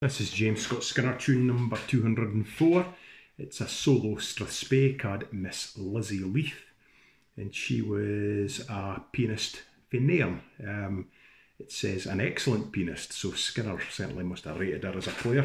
This is James Scott Skinner tune number 204. It's a solo strathspey called Miss Lizzie Leith, and she was a pianist for Nairn. Um, it says an excellent pianist, so Skinner certainly must have rated her as a player.